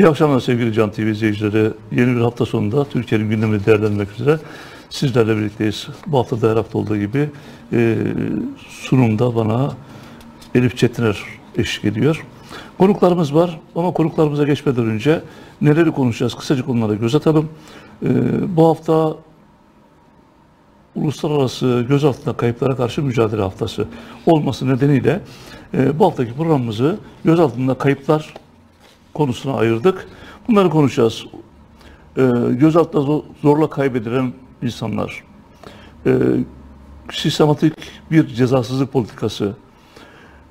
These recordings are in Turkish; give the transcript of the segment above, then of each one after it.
İyi akşamlar sevgili Can TV izleyicileri. Yeni bir hafta sonunda Türkiye'nin gündemini değerlendirmek üzere sizlerle birlikteyiz. Bu hafta da her hafta olduğu gibi e, sunumda bana Elif Çetiner eşlik ediyor. Konuklarımız var ama konuklarımıza geçmeden önce neleri konuşacağız kısaca onlara göz atalım. E, bu hafta Uluslararası Gözaltında Kayıplara Karşı Mücadele Haftası olması nedeniyle e, bu haftaki programımızı gözaltında kayıplar konusuna ayırdık. Bunları konuşacağız. E, gözaltında zo- zorla kaybedilen insanlar, e, sistematik bir cezasızlık politikası,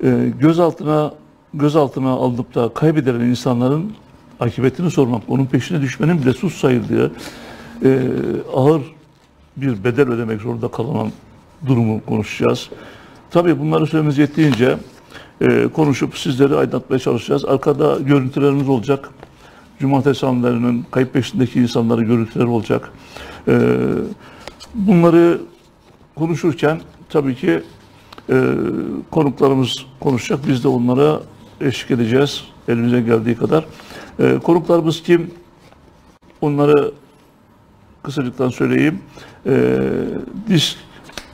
e, gözaltına gözaltına alınıp da kaybedilen insanların akıbetini sormak, onun peşine düşmenin bile sus sayıldığı e, ağır bir bedel ödemek zorunda kalan durumu konuşacağız. Tabii bunları süremiz yettiğince e, konuşup sizleri aydınlatmaya çalışacağız. Arkada görüntülerimiz olacak. Cumartesi hamlelerinin kayıp peşindeki insanların görüntüleri olacak. E, bunları konuşurken tabii ki e, konuklarımız konuşacak. Biz de onlara eşlik edeceğiz elimize geldiği kadar. E, konuklarımız kim? Onları kısacıktan söyleyeyim. E, Disk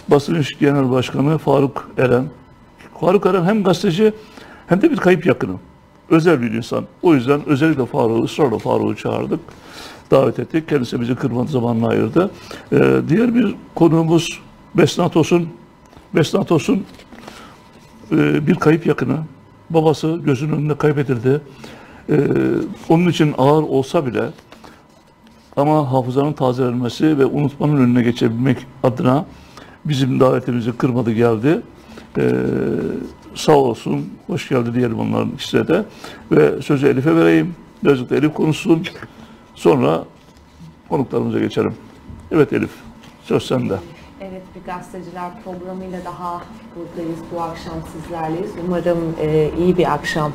Basın İlişki Genel Başkanı Faruk Eren. Faruk Eren hem gazeteci hem de bir kayıp yakını. Özel bir insan. O yüzden özellikle Faruk'u, ısrarla Faruk'u çağırdık. Davet ettik. Kendisi bizi kırmadı zamanla ayırdı. E, diğer bir konuğumuz Besnatos'un Besnatos'un e, bir kayıp yakını. Babası gözünün önünde kaybedildi. E, onun için ağır olsa bile ama hafızanın tazelenmesi ve unutmanın önüne geçebilmek adına bizim davetimizi kırmadı geldi. Ee, sağ olsun, hoş geldi diyelim onların ikisine de. Ve sözü Elif'e vereyim. Birazcık da Elif konuşsun. Sonra konuklarımıza geçelim. Evet Elif, söz sende. Evet, bir gazeteciler programıyla daha buradayız. Bu akşam sizlerleyiz. Umarım e, iyi bir akşam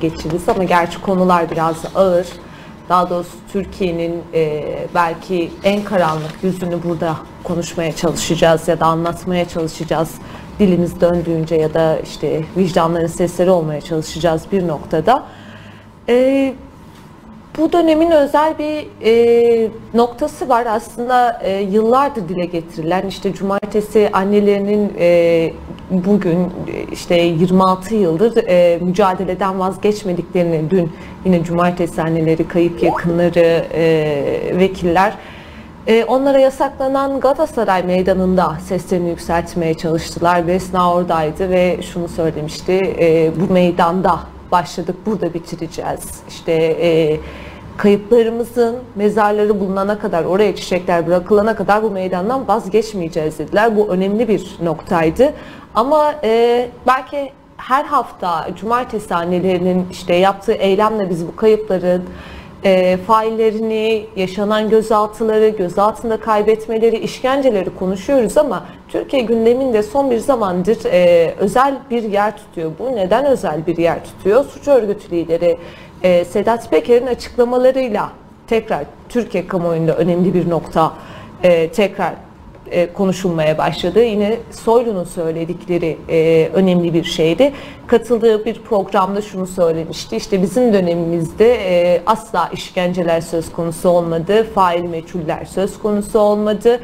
geçiririz ama gerçi konular biraz ağır. Daha doğrusu Türkiye'nin e, belki en karanlık yüzünü burada konuşmaya çalışacağız ya da anlatmaya çalışacağız. Dilimiz döndüğünce ya da işte vicdanların sesleri olmaya çalışacağız bir noktada. E, bu dönemin özel bir e, noktası var. Aslında e, yıllardır dile getirilen işte cumartesi annelerinin e, bugün e, işte 26 yıldır e, mücadeleden vazgeçmediklerini dün yine cumartesi anneleri, kayıp yakınları, e, vekiller e, onlara yasaklanan Galatasaray Meydanı'nda seslerini yükseltmeye çalıştılar. Vesna oradaydı ve şunu söylemişti, e, bu meydanda başladık, burada bitireceğiz. İşte e, kayıplarımızın mezarları bulunana kadar, oraya çiçekler bırakılana kadar bu meydandan vazgeçmeyeceğiz dediler. Bu önemli bir noktaydı. Ama e, belki her hafta cumartesi annelerinin işte yaptığı eylemle biz bu kayıpların e, faillerini, yaşanan gözaltıları, gözaltında kaybetmeleri, işkenceleri konuşuyoruz ama Türkiye gündeminde son bir zamandır e, özel bir yer tutuyor. Bu neden özel bir yer tutuyor? Suç örgütü lideri e, Sedat Peker'in açıklamalarıyla tekrar Türkiye kamuoyunda önemli bir nokta e, tekrar e, konuşulmaya başladı. Yine Soylu'nun söyledikleri e, önemli bir şeydi. Katıldığı bir programda şunu söylemişti. İşte bizim dönemimizde e, asla işkenceler söz konusu olmadı, fail meçhuller söz konusu olmadı.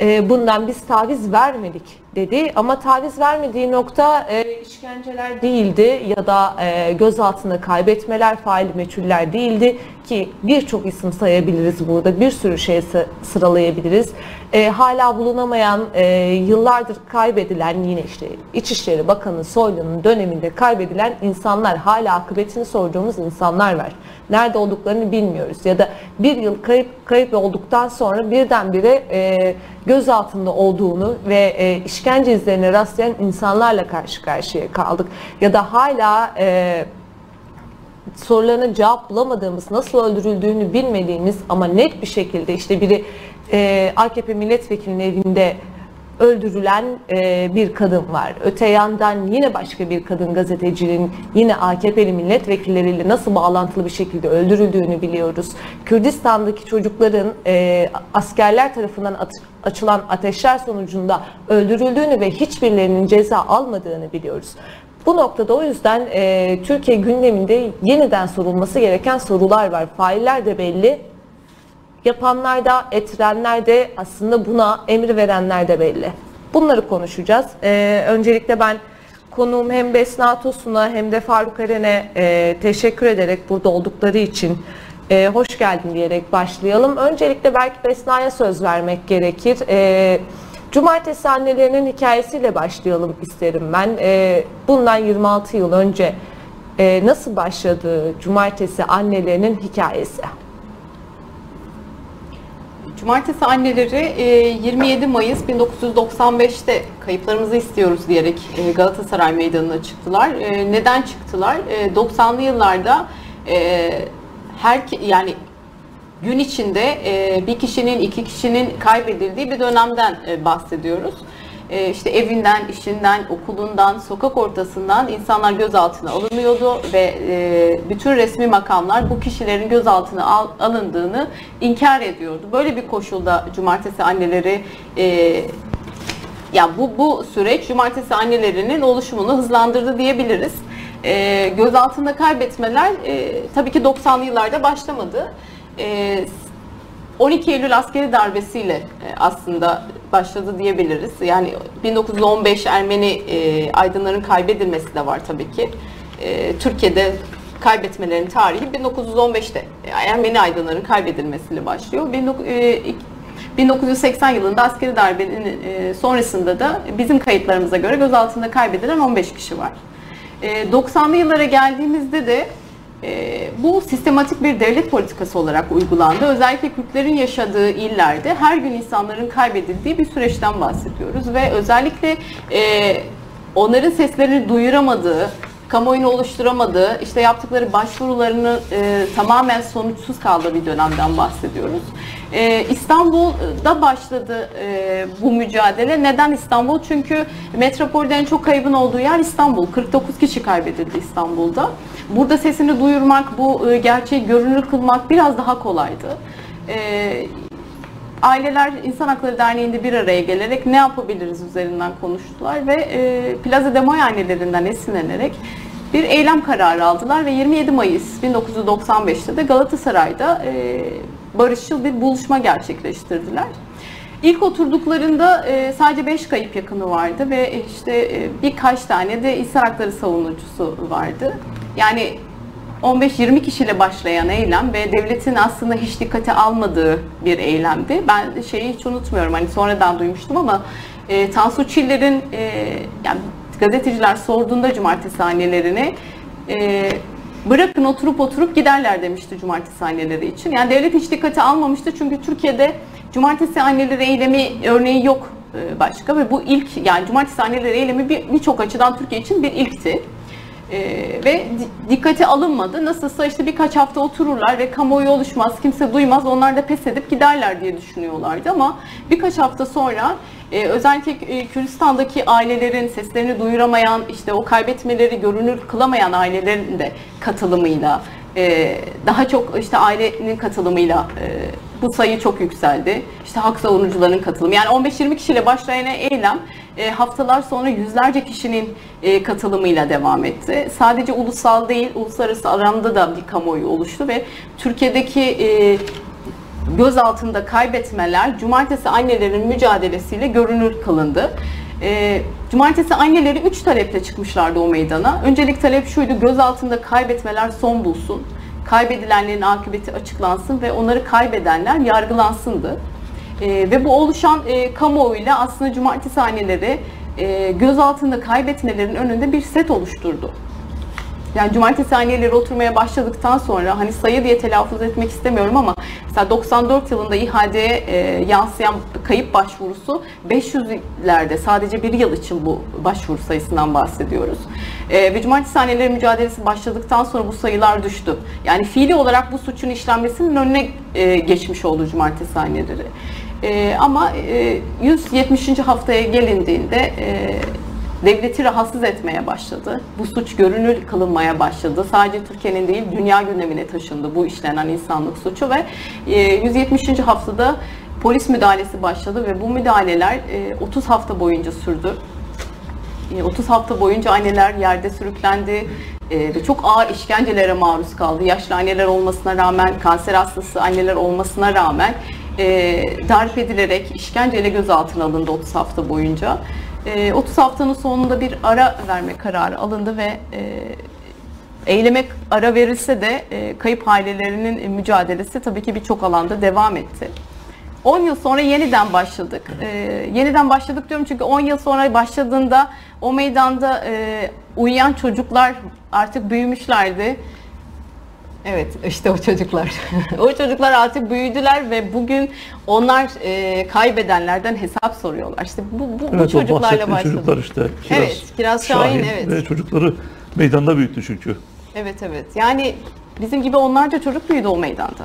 E, bundan biz taviz vermedik dedi ama taviz vermediği nokta e, işkenceler değildi ya da e, gözaltında kaybetmeler, fail meçhuller değildi ki birçok isim sayabiliriz burada, bir sürü şey sı- sıralayabiliriz. E, hala bulunamayan, e, yıllardır kaybedilen yine işte İçişleri Bakanı Soylu'nun döneminde kaybedilen insanlar, hala akıbetini sorduğumuz insanlar var. Nerede olduklarını bilmiyoruz ya da bir yıl kayıp kayıp olduktan sonra birdenbire e, gözaltında olduğunu ve e, işkence izlerine rastlayan insanlarla karşı karşıya kaldık. Ya da hala e, sorularına cevap bulamadığımız, nasıl öldürüldüğünü bilmediğimiz ama net bir şekilde işte biri e, AKP milletvekilinin evinde öldürülen e, bir kadın var. Öte yandan yine başka bir kadın gazetecinin yine AKP'li milletvekilleriyle nasıl bağlantılı bir şekilde öldürüldüğünü biliyoruz. Kürdistan'daki çocukların e, askerler tarafından at- açılan ateşler sonucunda öldürüldüğünü ve hiçbirlerinin ceza almadığını biliyoruz. Bu noktada o yüzden e, Türkiye gündeminde yeniden sorulması gereken sorular var. Failler de belli, yapanlar da, ettirenler de aslında buna emir verenler de belli. Bunları konuşacağız. E, öncelikle ben konuğum hem Besna Tosun'a hem de Faruk Eren'e e, teşekkür ederek burada oldukları için e, hoş geldin diyerek başlayalım. Öncelikle belki Besna'ya söz vermek gerekir. E, Cumartesi annelerinin hikayesiyle başlayalım isterim ben. E, bundan 26 yıl önce e, nasıl başladı Cumartesi annelerinin hikayesi? Cumartesi anneleri e, 27 Mayıs 1995'te kayıplarımızı istiyoruz diyerek e, Galatasaray Meydanı'na çıktılar. E, Neden çıktılar? E, 90'lı yıllarda e, her yani gün içinde e, bir kişinin iki kişinin kaybedildiği bir dönemden e, bahsediyoruz. E, işte evinden, işinden, okulundan, sokak ortasından insanlar gözaltına alınıyordu ve e, bütün resmi makamlar bu kişilerin gözaltına al, alındığını inkar ediyordu. Böyle bir koşulda cumartesi anneleri e, ya bu bu süreç cumartesi annelerinin oluşumunu hızlandırdı diyebiliriz. E, gözaltında kaybetmeler e, tabii ki 90'lı yıllarda başlamadı. E, 12 Eylül askeri darbesiyle e, aslında başladı diyebiliriz. Yani 1915 Ermeni e, aydınların kaybedilmesi de var tabii ki. E, Türkiye'de kaybetmelerin tarihi 1915'te e, Ermeni aydınların kaybedilmesiyle başlıyor. 19, e, 1980 yılında askeri darbenin sonrasında da bizim kayıtlarımıza göre gözaltında kaybedilen 15 kişi var. E, 90'lı yıllara geldiğimizde de e, bu sistematik bir devlet politikası olarak uygulandı. Özellikle Kürtlerin yaşadığı illerde her gün insanların kaybedildiği bir süreçten bahsediyoruz ve özellikle e, onların seslerini duyuramadığı, kamuoyunu oluşturamadığı, işte yaptıkları başvurularını e, tamamen sonuçsuz kaldığı bir dönemden bahsediyoruz. E, İstanbul'da başladı e, bu mücadele. Neden İstanbul? Çünkü metropolde en çok kaybın olduğu yer İstanbul. 49 kişi kaybedildi İstanbul'da. Burada sesini duyurmak, bu e, gerçeği görünür kılmak biraz daha kolaydı. E, aileler İnsan Hakları Derneği'nde bir araya gelerek ne yapabiliriz üzerinden konuştular ve e, Plaza de Mayo annelerinden esinlenerek bir eylem kararı aldılar ve 27 Mayıs 1995'te de Galatasaray'da e, barışçıl bir buluşma gerçekleştirdiler. İlk oturduklarında e, sadece 5 kayıp yakını vardı ve işte e, birkaç tane de insan hakları savunucusu vardı. Yani 15-20 kişiyle başlayan eylem ve devletin aslında hiç dikkate almadığı bir eylemdi. Ben şeyi hiç unutmuyorum hani sonradan duymuştum ama e, Tansu Çiller'in e, yani gazeteciler sorduğunda cumartesi annelerine e, bırakın oturup oturup giderler demişti cumartesi anneleri için. Yani devlet hiç dikkate almamıştı çünkü Türkiye'de cumartesi anneleri eylemi örneği yok e, başka ve bu ilk yani cumartesi anneleri eylemi birçok bir açıdan Türkiye için bir ilkti. Ee, ve dikkate alınmadı. Nasılsa işte birkaç hafta otururlar ve kamuoyu oluşmaz, kimse duymaz, onlar da pes edip giderler diye düşünüyorlardı ama birkaç hafta sonra e, özellikle e, Kürdistan'daki ailelerin seslerini duyuramayan, işte o kaybetmeleri görünür kılamayan ailelerin de katılımıyla, e, daha çok işte ailenin katılımıyla e, bu sayı çok yükseldi. İşte hak savunucularının katılımı. Yani 15-20 kişiyle başlayan eylem e, haftalar sonra yüzlerce kişinin e, katılımıyla devam etti. Sadece ulusal değil, uluslararası aramda da bir kamuoyu oluştu ve Türkiye'deki e, göz altında kaybetmeler cumartesi annelerin mücadelesiyle görünür kılındı. E, cumartesi anneleri üç taleple çıkmışlardı o meydana. Öncelik talep şuydu, göz altında kaybetmeler son bulsun. Kaybedilenlerin akıbeti açıklansın ve onları kaybedenler yargılansındı. E, ve bu oluşan e, kamuoyuyla aslında cumartesi anneleri e, göz altında kaybetmelerin önünde bir set oluşturdu. Yani cumartesi anneleri oturmaya başladıktan sonra hani sayı diye telaffuz etmek istemiyorum ama mesela 94 yılında ihaleye e, yansıyan kayıp başvurusu 500'lerde sadece bir yıl için bu başvuru sayısından bahsediyoruz. E, ve cumartesi anneleri mücadelesi başladıktan sonra bu sayılar düştü. Yani fiili olarak bu suçun işlenmesinin önüne e, geçmiş oldu cumartesi anneleri. E, ama e, 170. haftaya gelindiğinde e, devleti rahatsız etmeye başladı. Bu suç görünür kılınmaya başladı. Sadece Türkiye'nin değil dünya gündemine taşındı bu işlenen insanlık suçu ve 170. E, haftada polis müdahalesi başladı ve bu müdahaleler 30 e, hafta boyunca sürdü. E, 30 hafta boyunca anneler yerde sürüklendi e, ve çok ağır işkencelere maruz kaldı. Yaşlı anneler olmasına rağmen, kanser hastası anneler olmasına rağmen e, darp edilerek işkenceyle gözaltına alındı 30 hafta boyunca. E, 30 haftanın sonunda bir ara verme kararı alındı ve e, eyleme ara verilse de e, kayıp ailelerinin mücadelesi tabii ki birçok alanda devam etti. 10 yıl sonra yeniden başladık. E, yeniden başladık diyorum çünkü 10 yıl sonra başladığında o meydanda e, uyuyan çocuklar artık büyümüşlerdi. Evet işte o çocuklar. o çocuklar artık büyüdüler ve bugün onlar e, kaybedenlerden hesap soruyorlar. İşte bu, bu, bu Evet, çocuklarla başladık. çocuklar işte. Kiraz, Evet, Kiraz Şahin, evet. Ve çocukları meydanda büyüttü çünkü. Evet evet. Yani bizim gibi onlarca çocuk büyüdü o meydanda.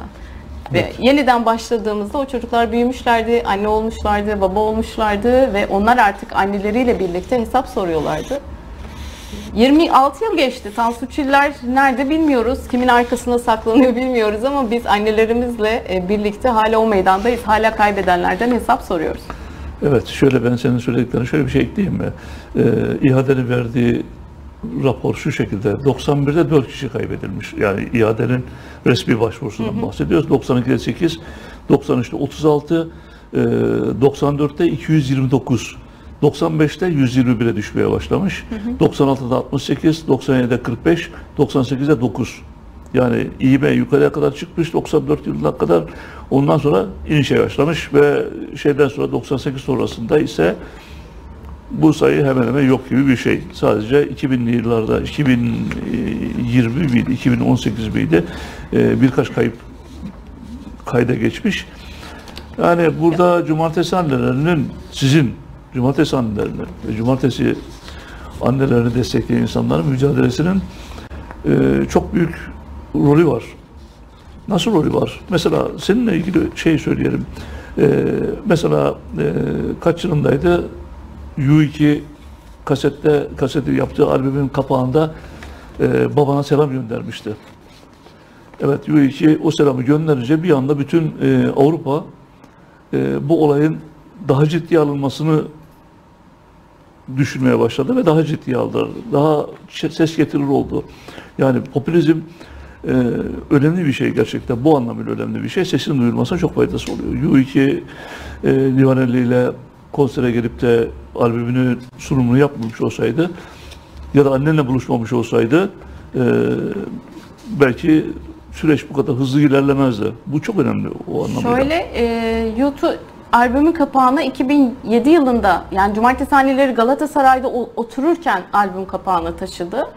Ve yeniden başladığımızda o çocuklar büyümüşlerdi, anne olmuşlardı, baba olmuşlardı ve onlar artık anneleriyle birlikte hesap soruyorlardı. 26 yıl geçti. Tansu Çiller nerede bilmiyoruz. Kimin arkasında saklanıyor bilmiyoruz ama biz annelerimizle e, birlikte hala o meydandayız. Hala kaybedenlerden hesap soruyoruz. Evet, şöyle ben senin söylediklerine şöyle bir şey ekleyeyim mi? Ee, İHA'denin verdiği rapor şu şekilde. 91'de 4 kişi kaybedilmiş. Yani İHA'denin resmi başvurusundan bahsediyoruz. 92'de 8, 93'te 36, e, 94'te 229. 95'te 121'e düşmeye başlamış. 96'da 68, 97'de 45, 98'de 9. Yani iğme yukarıya kadar çıkmış 94 yılına kadar ondan sonra inişe başlamış ve şeyden sonra 98 sonrasında ise bu sayı hemen hemen yok gibi bir şey. Sadece 2000'li yıllarda 2020 miydi, 2018 miydi e, birkaç kayıp kayda geçmiş. Yani burada cumartesi annelerinin sizin cumartesi annelerinin ve cumartesi annelerini destekleyen insanların mücadelesinin e, çok büyük rolü var. Nasıl rolü var? Mesela seninle ilgili şey söyleyelim. E, mesela e, kaç yılındaydı? U2 kasette kaseti yaptığı albümün kapağında e, babana selam göndermişti. Evet U2 o selamı gönderince bir anda bütün e, Avrupa e, bu olayın daha ciddiye alınmasını düşünmeye başladı ve daha ciddiye aldılar. Daha ses getirir oldu. Yani popülizm e, önemli bir şey gerçekten. Bu anlamıyla önemli bir şey. Sesin duyulmasına çok faydası oluyor. U2 e, Livanelli ile konsere gelip de albümünü sunumunu yapmamış olsaydı ya da annenle buluşmamış olsaydı e, belki süreç bu kadar hızlı ilerlemezdi. Bu çok önemli o anlamıyla. Şöyle e, YouTube albümün kapağına 2007 yılında yani Cumartesi Anneleri Galatasaray'da otururken albüm kapağına taşıdı.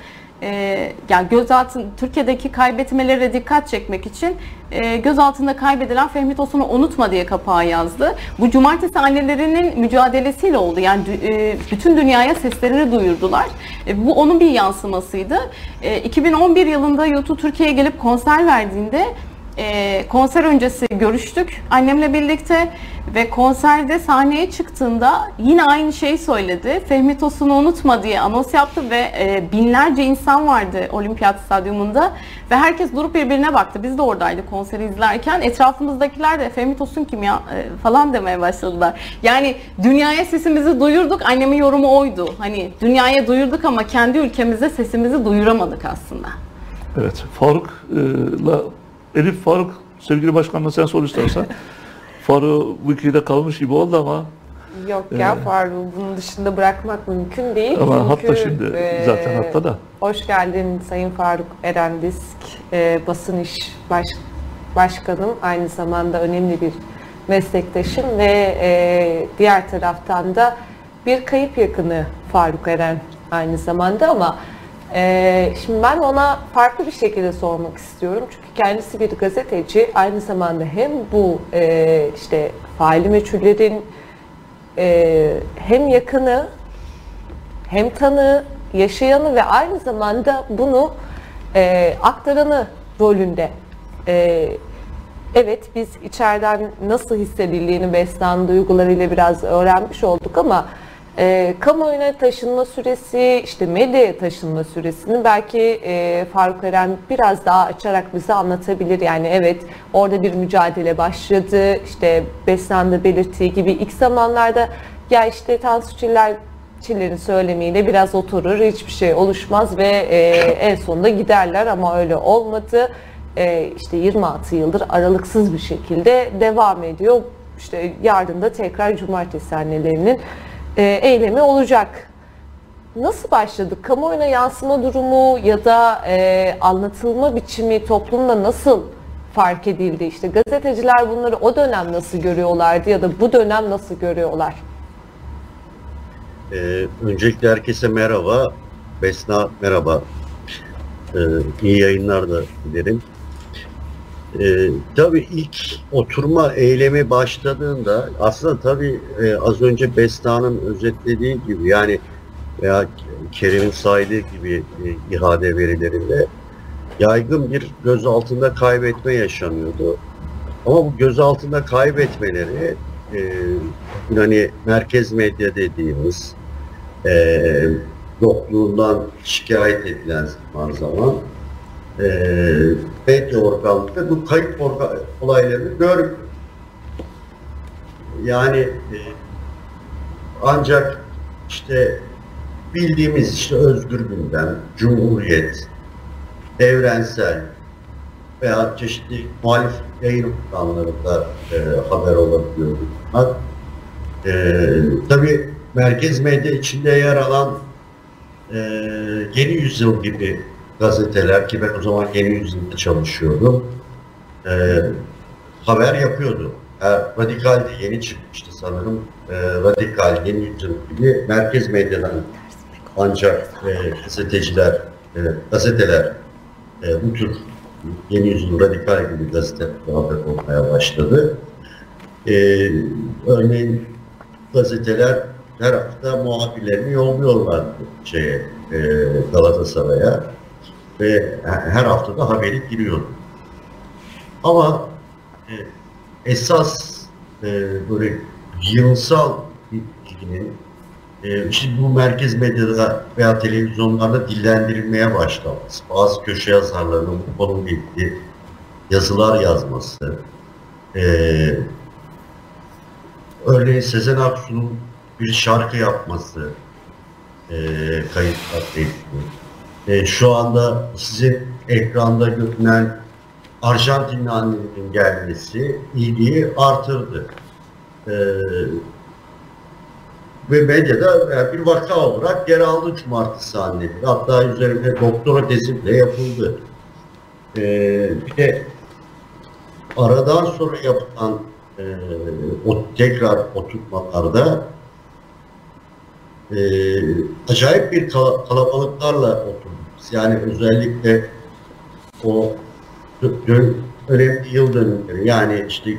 E, yani gözaltı Türkiye'deki kaybetmelere dikkat çekmek için e, gözaltında kaybedilen Fehmi Tosun'u unutma diye kapağı yazdı. Bu Cumartesi annelerinin mücadelesiyle oldu. Yani e, bütün dünyaya seslerini duyurdular. E, bu onun bir yansımasıydı. E, 2011 yılında YouTube Türkiye'ye gelip konser verdiğinde e, konser öncesi görüştük annemle birlikte ve konserde sahneye çıktığında yine aynı şeyi söyledi. Fehmi Tosun'u unutma diye anons yaptı ve e, binlerce insan vardı olimpiyat stadyumunda ve herkes durup birbirine baktı. Biz de oradaydık konseri izlerken. Etrafımızdakiler de Fehmi Tosun kim ya e, falan demeye başladılar. Yani dünyaya sesimizi duyurduk. Annemin yorumu oydu. Hani dünyaya duyurduk ama kendi ülkemize sesimizi duyuramadık aslında. Evet. Faruk'la Elif Faruk sevgili başkanla sen sor istersen. Faruk bu ikide kalmış gibi oldu ama Yok ya Faruk'u bunun dışında bırakmak mümkün değil. Ama Çünkü, hatta şimdi e, zaten hatta da. Hoş geldin Sayın Faruk Erendisk, e, basın iş baş, başkanım. Aynı zamanda önemli bir meslektaşım ve e, diğer taraftan da bir kayıp yakını Faruk Eren aynı zamanda ama e, şimdi ben ona farklı bir şekilde sormak istiyorum. Çünkü kendisi bir gazeteci. Aynı zamanda hem bu e, işte faili meçhullerin e, hem yakını hem tanığı, yaşayanı ve aynı zamanda bunu e, aktaranı rolünde. E, evet biz içeriden nasıl hissedildiğini Bestan duygularıyla biraz öğrenmiş olduk ama e, kamuoyuna taşınma süresi, işte medyaya taşınma süresini belki e, Faruk Eren biraz daha açarak bize anlatabilir. Yani evet orada bir mücadele başladı. İşte Bestan da belirttiği gibi ilk zamanlarda ya işte Tansu Çiller Çiller'in söylemiyle biraz oturur, hiçbir şey oluşmaz ve e, en sonunda giderler ama öyle olmadı. E, işte 26 yıldır aralıksız bir şekilde devam ediyor. İşte yarın da tekrar cumartesi annelerinin e, eylemi olacak. Nasıl başladık? Kamuoyuna yansıma durumu ya da e, anlatılma biçimi toplumda nasıl fark edildi? İşte gazeteciler bunları o dönem nasıl görüyorlardı ya da bu dönem nasıl görüyorlar? Ee, öncelikle herkese merhaba. Besna merhaba. Ee, iyi yayınlar da dilerim. Ee, tabii ilk oturma eylemi başladığında aslında tabii e, az önce Besna'nın özetlediği gibi yani veya Kerim'in saydığı gibi e, ihade verilerinde yaygın bir göz altında kaybetme yaşanıyordu. Ama bu göz altında kaybetmeleri e, hani merkez medya dediğimiz e, yokluğundan şikayet edilen zaman zaman e, medya organları bu kayıp orga, olaylarını görmüyor. Yani e, ancak işte bildiğimiz işte Özgür Gündem, Cumhuriyet, Evrensel veya çeşitli muhalif yayın organlarında e, haber olabiliyor bunlar. E, tabii merkez medya içinde yer alan e, Yeni Yüzyıl gibi gazeteler ki ben o zaman Yeni Yüzyıl'da çalışıyordum. E, haber yapıyordu. E, Radikal de yeni çıkmıştı sanırım. E, Radikal, Yeni Yüzyıl gibi merkez medyadan ancak e, gazeteciler, e, gazeteler e, bu tür Yeni Yüzyıl Radikal gibi gazeteler haber olmaya başladı. E, örneğin gazeteler her hafta muhabirlerini yolluyorlar şeye, e, Galatasaray'a ve her hafta da haberi giriyordu. Ama e, esas e, böyle yığınsal ilginin e, şimdi bu merkez medyada veya televizyonlarda dillendirilmeye başlaması, bazı köşe yazarlarının bu konuyla ilgili yazılar yazması, e, örneğin Sezen Aksu'nun bir şarkı yapması e, kayıtlar e, şu anda sizin ekranda görünen Arjantinli annenin gelmesi ilgiyi artırdı. E, ve medyada yani bir vaka olarak yer aldı cumartesi anneleri. Hatta üzerinde doktora tezi bile yapıldı. E, bir de aradan sonra yapılan e, o tekrar oturtmalarda e, acayip bir kal- kalabalıklarla oturduk. Yani özellikle o önemli yıl dönümleri yani işte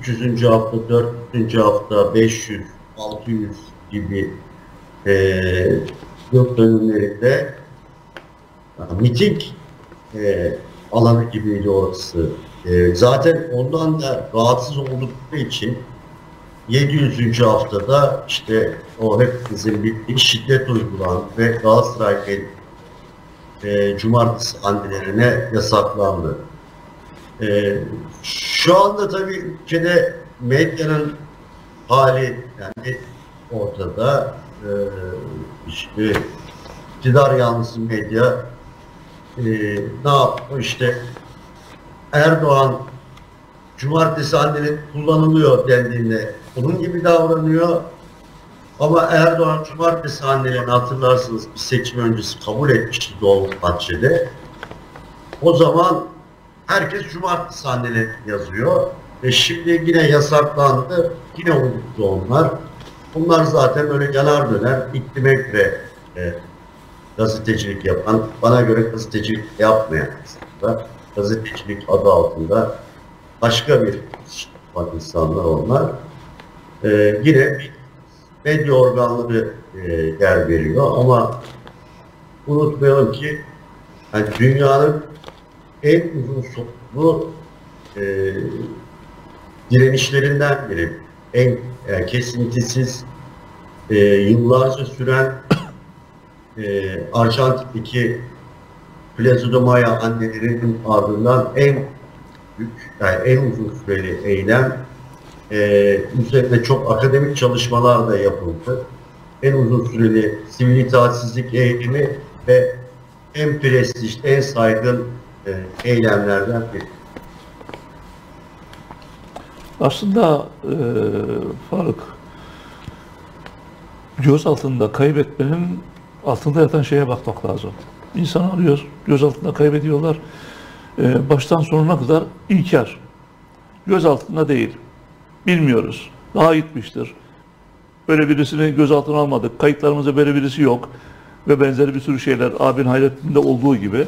300. hafta, 400. hafta, 500, 600 gibi e, yıl dönümlerinde yani miting e, alanı gibiydi orası. E, zaten ondan da rahatsız oldukları için 700. haftada işte o hepimizin bildiği şiddet uygulandı ve Galatasaray e, cumartesi annelerine yasaklandı. E, şu anda tabii ülkede medyanın hali yani ortada. E, işte iktidar yanlısı medya e, ne yapıyor işte Erdoğan cumartesi annenin kullanılıyor dendiğinde onun gibi davranıyor. Ama Erdoğan cumartesi annelerini hatırlarsınız bir seçim öncesi kabul etmişti Doğu Bahçede. O zaman herkes cumartesi anneleri yazıyor. Ve şimdi yine yasaklandı. Yine unuttu onlar. Bunlar zaten böyle yanar döner iklime göre e, gazetecilik yapan, bana göre gazetecilik yapmayan aslında. Gazetecilik adı altında başka bir insanlar onlar. Ee, yine medya organları e, yer veriyor ama unutmayalım ki yani dünyanın en uzun soluklu e, direnişlerinden biri. En yani kesintisiz e, yıllarca süren e, Arjantin'deki Plaza de Maya annelerinin ardından en büyük, yani en uzun süreli eylem e, üzerinde çok akademik çalışmalar da yapıldı. en uzun süreli sivil itaatsizlik eğitimi ve en prestijli, en saygın e, eylemlerden biri. Aslında e, Faruk göz altında kaybetmenin altında yatan şeye bakmak lazım. İnsan arıyor, göz altında kaybediyorlar. E, baştan sonuna kadar inkar. Göz altında değil. Bilmiyoruz. Daha gitmiştir. Böyle birisini gözaltına almadık. Kayıtlarımızda böyle birisi yok. Ve benzeri bir sürü şeyler abin hayretinde olduğu gibi.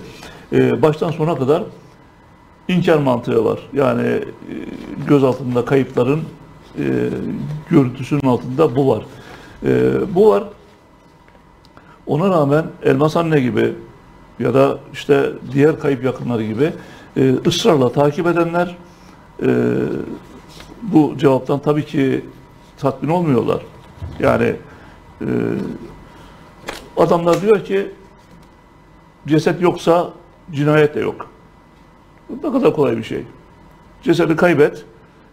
e, baştan sona kadar inkar mantığı var. Yani e, göz altında kayıpların e, görüntüsünün altında bu var. E, bu var. Ona rağmen Elmas Anne gibi ya da işte diğer kayıp yakınları gibi e, ısrarla takip edenler e, bu cevaptan tabii ki tatmin olmuyorlar. Yani e, adamlar diyor ki ceset yoksa cinayet de yok. Ne kadar kolay bir şey. Cesedi kaybet,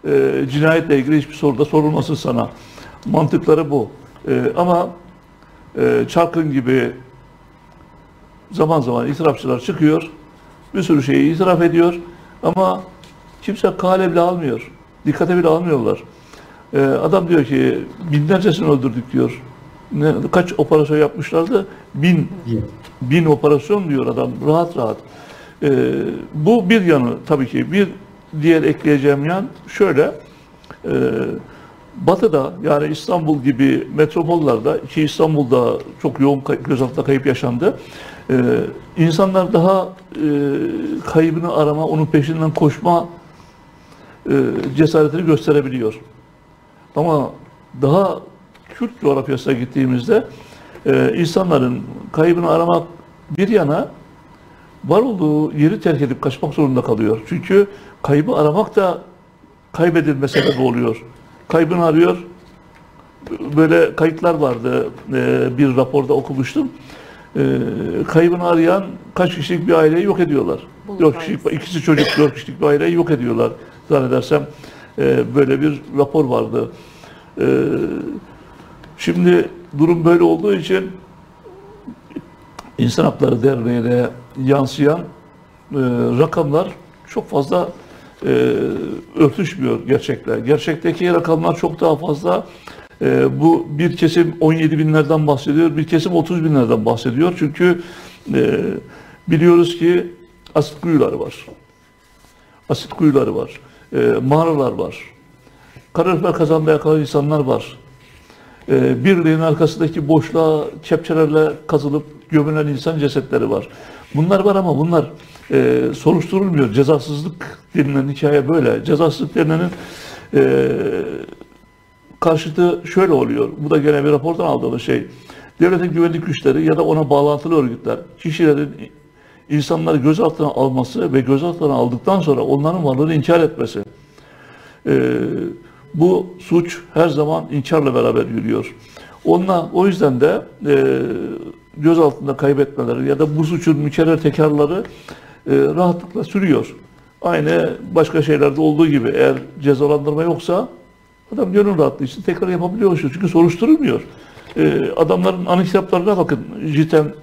e, cinayetle ilgili hiçbir soruda sorulmasın sana. Mantıkları bu. E, ama e, Çarkın gibi zaman zaman itirafçılar çıkıyor, bir sürü şeyi itiraf ediyor ama kimse kale almıyor, dikkate bile almıyorlar. E, adam diyor ki binlercesini öldürdük diyor. Ne, kaç operasyon yapmışlardı? Bin bin operasyon diyor adam rahat rahat. Ee, bu bir yanı tabii ki. Bir diğer ekleyeceğim yan şöyle. E, batı'da yani İstanbul gibi metropollerde ki İstanbul'da çok yoğun gözaltında kayıp yaşandı. E, insanlar daha e, kaybını arama, onun peşinden koşma cesaretini gösterebiliyor. Ama daha Kürt coğrafyasına gittiğimizde e, insanların kaybını aramak bir yana var olduğu yeri terk edip kaçmak zorunda kalıyor. Çünkü kaybı aramak da kaybedilme sebebi oluyor. Kaybını arıyor. Böyle kayıtlar vardı. e, bir raporda okumuştum. E, kaybını arayan kaç kişilik bir aileyi yok ediyorlar. Bulut Dört kişilik, ikisi çocuk, dört kişilik aileyi yok ediyorlar. Zannedersem e, böyle bir rapor vardı. E, şimdi durum böyle olduğu için İnsan Hakları Derneği'ne yansıyan e, rakamlar çok fazla e, örtüşmüyor gerçekler. Gerçekteki rakamlar çok daha fazla. E, bu bir kesim 17 binlerden bahsediyor, bir kesim 30 binlerden bahsediyor. Çünkü e, biliyoruz ki asit kuyuları var. Asit kuyuları var. E, mağaralar var. Kalorifer kazanda yakalan insanlar var. E, birliğin arkasındaki boşluğa kepçelerle kazılıp gömülen insan cesetleri var. Bunlar var ama bunlar e, soruşturulmuyor. Cezasızlık denilen hikaye böyle. Cezasızlık denilenin e, karşıtı şöyle oluyor. Bu da gene bir rapordan aldığımız şey. Devletin güvenlik güçleri ya da ona bağlantılı örgütler kişilerin insanları gözaltına alması ve gözaltına aldıktan sonra onların varlığını inkar etmesi. Ee, bu suç her zaman inkarla beraber yürüyor. Onunla, o yüzden de e, göz altında kaybetmeleri ya da bu suçun mükerrer tekrarları e, rahatlıkla sürüyor. Aynı başka şeylerde olduğu gibi eğer cezalandırma yoksa adam gönül rahatlığı için tekrar yapabiliyor. Çünkü soruşturulmuyor. E, adamların anı kitaplarına bakın. JITEM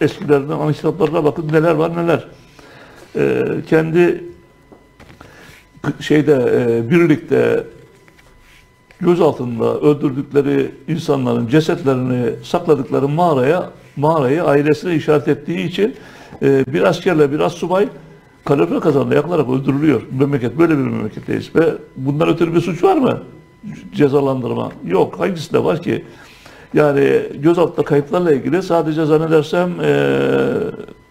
eskilerinden anı kitaplarına bakın neler var neler. E, kendi şeyde e, birlikte göz altında öldürdükleri insanların cesetlerini sakladıkları mağaraya mağarayı ailesine işaret ettiği için e, bir askerle bir subay kalorifer kazanına yakılarak öldürülüyor. Memleket böyle bir memleketteyiz ve bundan ötürü bir suç var mı? Cezalandırma. Yok. Hangisinde var ki? Yani gözaltında kayıplarla ilgili sadece zannedersem e,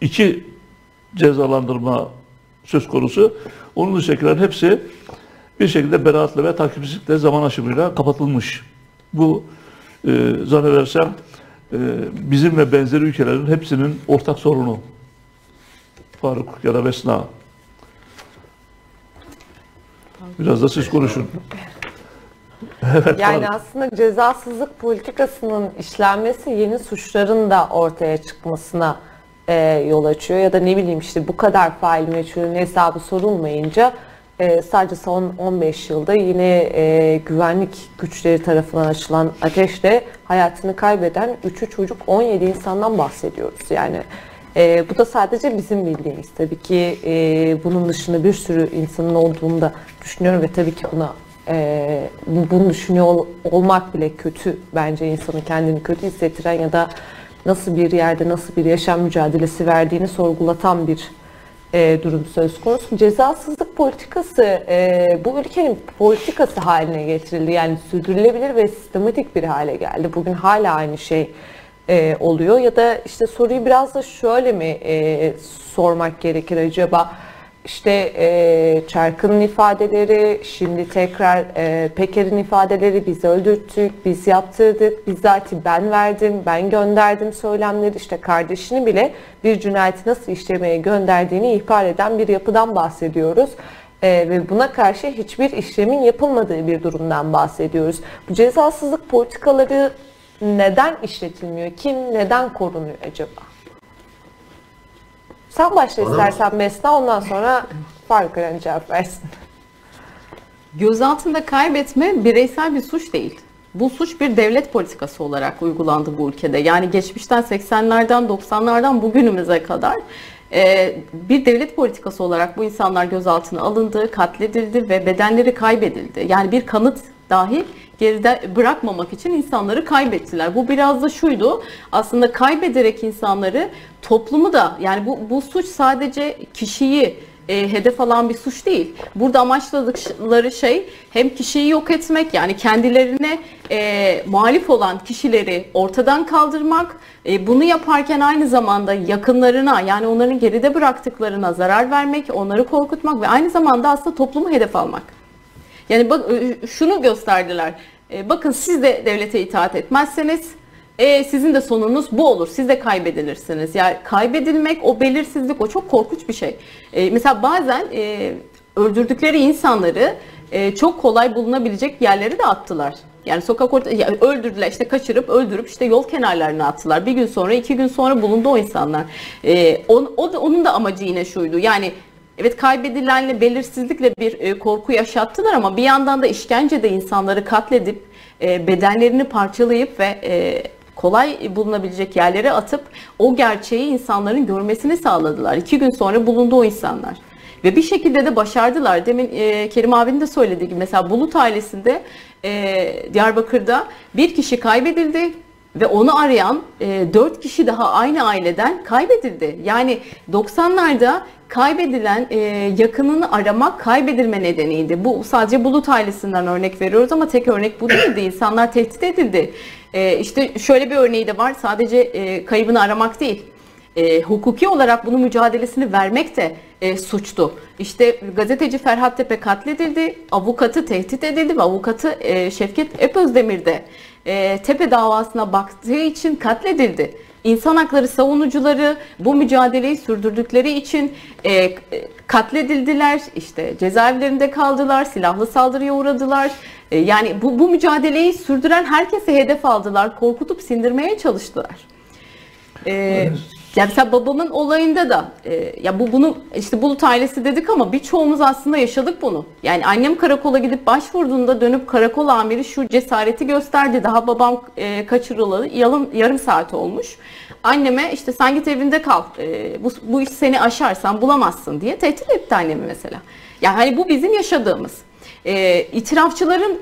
iki cezalandırma söz konusu. Onun dışındakilerin hepsi bir şekilde beraatla ve takipsizlikle zaman aşımıyla kapatılmış. Bu e, zannedersem e, bizim ve benzeri ülkelerin hepsinin ortak sorunu. Faruk ya da Vesna. Biraz da siz konuşun. Evet, Yani aslında cezasızlık politikasının işlenmesi yeni suçların da ortaya çıkmasına e, yol açıyor. Ya da ne bileyim işte bu kadar fail meçhulün hesabı sorulmayınca e, sadece son 15 yılda yine e, güvenlik güçleri tarafından açılan ateşle hayatını kaybeden 3'ü çocuk 17 insandan bahsediyoruz. Yani e, bu da sadece bizim bildiğimiz. Tabii ki e, bunun dışında bir sürü insanın olduğunu da düşünüyorum ve tabii ki buna e, bunu düşünüyor ol- olmak bile kötü bence insanın kendini kötü hissettiren ya da nasıl bir yerde nasıl bir yaşam mücadelesi verdiğini sorgulatan bir e, durum söz konusu. Cezasızlık politikası e, bu ülkenin politikası haline getirildi. Yani sürdürülebilir ve sistematik bir hale geldi. Bugün hala aynı şey e, oluyor ya da işte soruyu biraz da şöyle mi e, sormak gerekir acaba? İşte e, Çarkı'nın ifadeleri, şimdi tekrar e, Peker'in ifadeleri biz öldürttük, biz yaptırdık, bizzati ben verdim, ben gönderdim söylemleri işte kardeşini bile bir cinayeti nasıl işlemeye gönderdiğini ihbar eden bir yapıdan bahsediyoruz. E, ve buna karşı hiçbir işlemin yapılmadığı bir durumdan bahsediyoruz. Bu cezasızlık politikaları neden işletilmiyor? Kim neden korunuyor acaba? Sen başla Bana- istersen Mesna ondan sonra Faruk Eren cevap versin. Gözaltında kaybetme bireysel bir suç değil. Bu suç bir devlet politikası olarak uygulandı bu ülkede. Yani geçmişten 80'lerden 90'lardan bugünümüze kadar e, bir devlet politikası olarak bu insanlar gözaltına alındı, katledildi ve bedenleri kaybedildi. Yani bir kanıt dahi geride bırakmamak için insanları kaybettiler. Bu biraz da şuydu. Aslında kaybederek insanları toplumu da yani bu, bu suç sadece kişiyi e, hedef alan bir suç değil. Burada amaçladıkları şey hem kişiyi yok etmek yani kendilerine e, muhalif olan kişileri ortadan kaldırmak. E, bunu yaparken aynı zamanda yakınlarına yani onların geride bıraktıklarına zarar vermek, onları korkutmak ve aynı zamanda aslında toplumu hedef almak. Yani bak e, şunu gösterdiler. E, bakın siz de devlete itaat etmezseniz e, sizin de sonunuz bu olur. Siz de kaybedilirsiniz. Yani kaybedilmek, o belirsizlik, o çok korkunç bir şey. E, mesela bazen e, öldürdükleri insanları e, çok kolay bulunabilecek yerlere de attılar. Yani sokak orta ya öldürdüler işte kaçırıp öldürüp işte yol kenarlarına attılar. Bir gün sonra iki gün sonra bulundu o insanlar. E, on, o da, onun da amacı yine şuydu. Yani Evet kaybedilenle belirsizlikle bir e, korku yaşattılar ama bir yandan da işkencede insanları katledip e, bedenlerini parçalayıp ve e, kolay bulunabilecek yerlere atıp o gerçeği insanların görmesini sağladılar. İki gün sonra bulundu o insanlar. Ve bir şekilde de başardılar. Demin e, Kerim abinin de söylediği gibi mesela Bulut ailesinde e, Diyarbakır'da bir kişi kaybedildi ve onu arayan e, 4 kişi daha aynı aileden kaybedildi. Yani 90'larda kaybedilen e, yakınını aramak kaybedilme nedeniydi. Bu sadece Bulut ailesinden örnek veriyoruz ama tek örnek bu değildi. İnsanlar tehdit edildi. E, işte şöyle bir örneği de var. Sadece e, kaybını aramak değil. E, hukuki olarak bunun mücadelesini vermek de e, suçtu. İşte gazeteci Ferhat Tepe katledildi, avukatı tehdit edildi ve avukatı e, Şevket Epözdemir de e, Tepe davasına baktığı için katledildi. İnsan hakları savunucuları bu mücadeleyi sürdürdükleri için e, katledildiler, işte cezaevlerinde kaldılar, silahlı saldırıya uğradılar. E, yani bu, bu mücadeleyi sürdüren herkese hedef aldılar, korkutup sindirmeye çalıştılar. E, ya mesela babamın olayında da e, ya bu bunu işte Bulut ailesi dedik ama birçoğumuz aslında yaşadık bunu. Yani annem karakola gidip başvurduğunda dönüp karakol amiri şu cesareti gösterdi. Daha babam e, kaçırılalı yarım, yarım saat olmuş. Anneme işte sen git evinde kal. E, bu, bu iş seni aşarsan bulamazsın diye tehdit etti annemi mesela. Yani hani bu bizim yaşadığımız. E, itirafçıların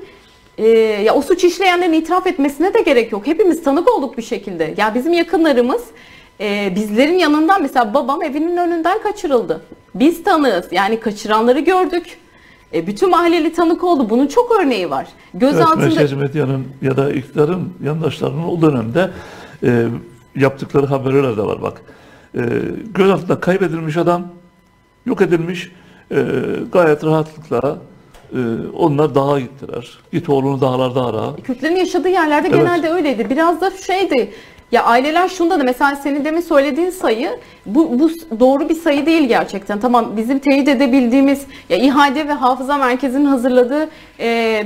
e, ya o suç işleyenlerin itiraf etmesine de gerek yok. Hepimiz tanık olduk bir şekilde. Ya bizim yakınlarımız e, bizlerin yanından mesela babam evinin önünden kaçırıldı. Biz tanığız. Yani kaçıranları gördük. E, bütün mahalleli tanık oldu. Bunun çok örneği var. Göz Evet, altında merkez medyanın ya da iktidarın yandaşlarının o dönemde e, yaptıkları haberler de var bak. E, göz altında kaybedilmiş adam, yok edilmiş, e, gayet rahatlıkla e, onlar dağa gittiler. Git oğlunu dağlarda ara. Kürtlerin yaşadığı yerlerde Evet. genelde öyleydi. Biraz da şeydi. Ya aileler şunda da mesela senin demin söylediğin sayı bu, bu doğru bir sayı değil gerçekten. Tamam bizim teyit edebildiğimiz ya İHAD ve Hafıza Merkezi'nin hazırladığı e,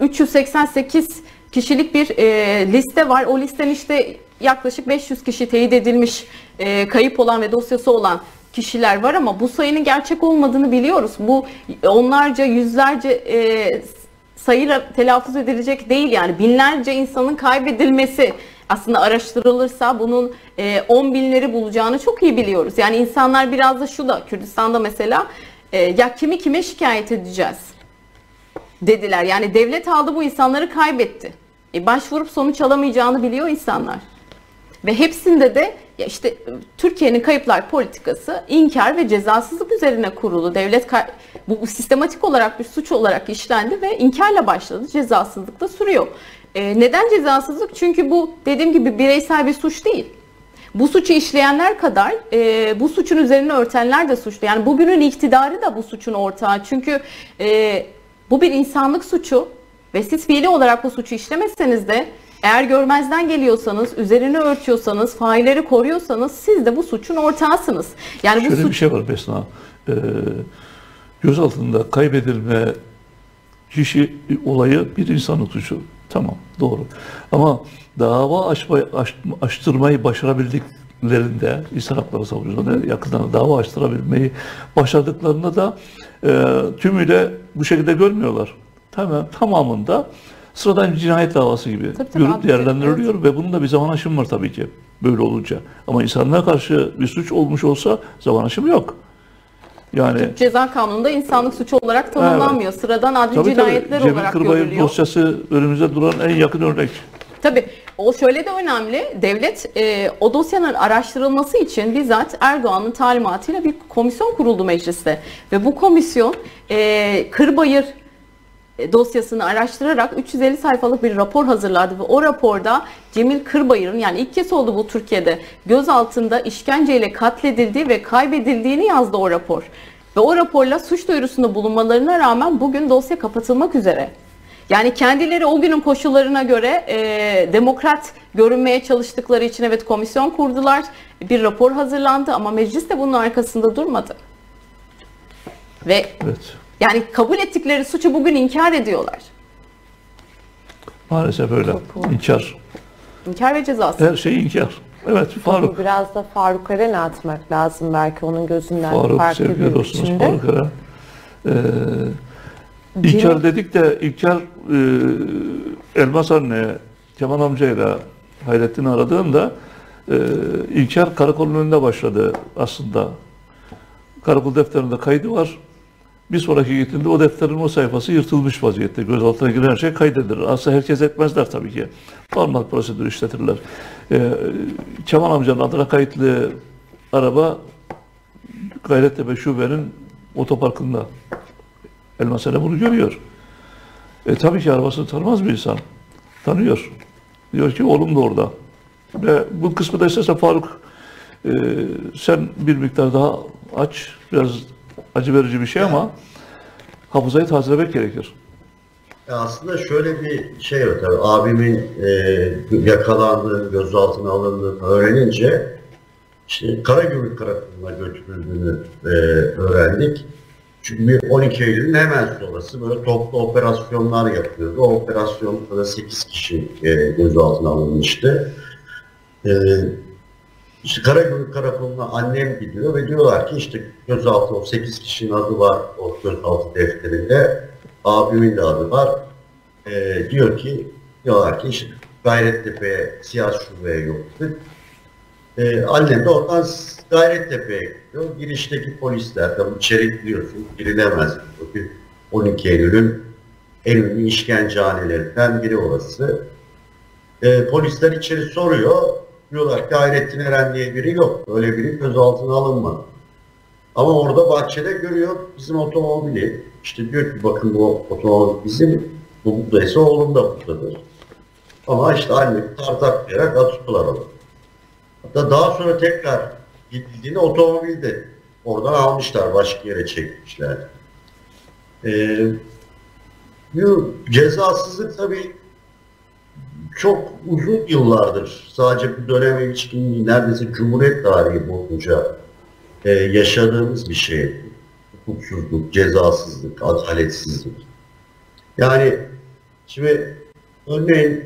1388 kişilik bir e, liste var. O listenin işte yaklaşık 500 kişi teyit edilmiş, e, kayıp olan ve dosyası olan kişiler var ama bu sayının gerçek olmadığını biliyoruz. Bu onlarca, yüzlerce e, sayıyla telaffuz edilecek değil yani binlerce insanın kaybedilmesi aslında araştırılırsa bunun e, 10 binleri bulacağını çok iyi biliyoruz. Yani insanlar biraz da şu da Kürdistan'da mesela e, ya kimi kime şikayet edeceğiz dediler. Yani devlet aldı bu insanları kaybetti. E, başvurup sonuç alamayacağını biliyor insanlar. Ve hepsinde de ya işte Türkiye'nin kayıplar politikası inkar ve cezasızlık üzerine kurulu. Devlet bu sistematik olarak bir suç olarak işlendi ve inkarla başladı. Cezasızlık da sürüyor. E, neden cezasızlık? Çünkü bu dediğim gibi bireysel bir suç değil. Bu suçu işleyenler kadar e, bu suçun üzerine örtenler de suçlu. Yani bugünün iktidarı da bu suçun ortağı. Çünkü e, bu bir insanlık suçu ve siz fiili olarak bu suçu işlemezseniz de eğer görmezden geliyorsanız, üzerine örtüyorsanız, failleri koruyorsanız siz de bu suçun ortağısınız. Yani bu Şöyle suç bir şey var Besna. Ee, gözaltında kaybedilme kişi olayı bir insanlık suçu. Tamam, doğru. Ama dava açma, aç, açtırmayı başarabildiklerinde, insan hakları savunucuları yakından dava açtırabilmeyi başardıklarında da e, tümüyle bu şekilde görmüyorlar. Tamam, tamamında sıradan bir cinayet davası gibi Tabii, tabii, görüp değerlendiriliyor ve bunun da bir zaman aşımı var tabii ki böyle olunca. Ama insanlığa karşı bir suç olmuş olsa zaman aşımı yok. Yani ceza kanununda insanlık suçu olarak tanımlanmıyor. Sıradan adli tabii cinayetler tabii Cemil olarak Kırbayır görülüyor. dosyası önümüzde duran en yakın örnek. Tabii o şöyle de önemli. Devlet e, o dosyanın araştırılması için bizzat Erdoğan'ın talimatıyla bir komisyon kuruldu mecliste. Ve bu komisyon e, Kırbayır dosyasını araştırarak 350 sayfalık bir rapor hazırladı ve o raporda Cemil Kırbayır'ın yani ilk kez oldu bu Türkiye'de gözaltında işkenceyle katledildiği ve kaybedildiğini yazdı o rapor. Ve o raporla suç duyurusunda bulunmalarına rağmen bugün dosya kapatılmak üzere. Yani kendileri o günün koşullarına göre e, demokrat görünmeye çalıştıkları için evet komisyon kurdular. Bir rapor hazırlandı ama meclis de bunun arkasında durmadı. Ve Evet. Yani kabul ettikleri suçu bugün inkar ediyorlar. Maalesef öyle. İnkar. İnkar ve cezası. Her şey inkar. Evet Faruk. Biraz da Faruk Eren'e atmak lazım belki onun gözünden Faruk farklı bir dostumuz biçimde. Faruk Eren. Ee, İnkar dedik de İlker e, Elmas anne Kemal amcayla Hayrettin aradığında e, İlker karakolun önünde başladı aslında. Karakol defterinde kaydı var. Bir sonraki gittiğinde o defterin o sayfası yırtılmış vaziyette. Gözaltına giren şey kaydedilir. Aslında herkes etmezler tabii ki. Normal prosedür işletirler. E, Kemal amcanın adına kayıtlı araba Gayrettepe Şube'nin otoparkında. Elmas Ele bunu görüyor. E tabii ki arabasını tanımaz bir insan. Tanıyor. Diyor ki oğlum da orada. Ve bu kısmı da istersen Faruk e, sen bir miktar daha aç. Biraz acı verici bir şey ama hafızayı tazelemek gerekir. Aslında şöyle bir şey var tabii. Abimin e, yakalandığı, gözaltına alındığını öğrenince işte Karagümrük Karakolu'na götürüldüğünü e, öğrendik. Çünkü 12 Eylül'ün hemen sonrası böyle toplu operasyonlar yapıyordu. O operasyonda da 8 kişi e, gözaltına alınmıştı. E, işte Karagümrük Karakolu'na annem gidiyor ve diyorlar ki işte gözaltı o 8 kişinin adı var o gözaltı defterinde. Abimin de adı var. E, diyor ki diyorlar ki işte Gayrettepe'ye siyah şubeye yoktu. E, annem de oradan Gayrettepe'ye gidiyor. Girişteki polisler tabii içeri giriyorsun girilemez. Çünkü 12 Eylül'ün en ünlü işkencehanelerinden biri orası. E, polisler içeri soruyor. Diyorlar ki Gayrettin Eren diye biri yok. Öyle biri gözaltına alınmadı. Ama orada bahçede görüyor bizim otomobili. İşte diyor ki bakın bu otomobil bizim. Bu buradaysa oğlum da buradadır. Ama işte anne tartaklayarak atıyorlar onu. Hatta daha sonra tekrar gidildiğinde otomobilde oradan almışlar başka yere çekmişler. Ee, cezasızlık tabii çok uzun yıllardır sadece bu döneme ilişkin neredeyse Cumhuriyet tarihi boyunca e, yaşadığımız bir şey. Hukuksuzluk, cezasızlık, adaletsizlik. Yani şimdi örneğin